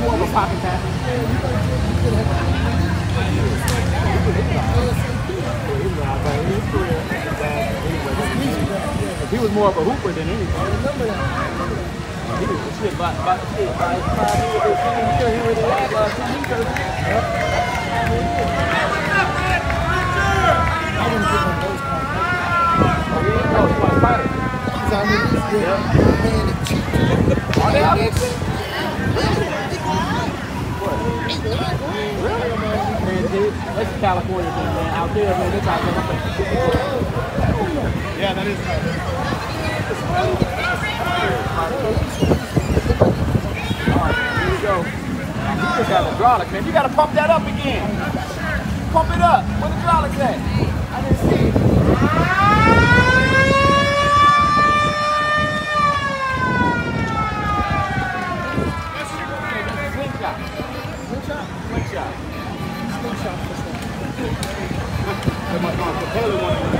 more of a pocket passer. He was more of a hooper than anything. He was shit, but, but shit, by the time he was a senior, he was a senior. I wouldn't give him those kind Oh, he ain't know, he fighter. He's I mean, he's good. Man, it's cheap. Are they out there? Really? Man, that's California thing, man. Out there, man, this out there. Yeah, that is Alright, here we go. You just got hydraulic, man. You gotta pump that up again. Pump it up. Where the hydraulics at? I didn't see it. That's my mom. The Taylor one.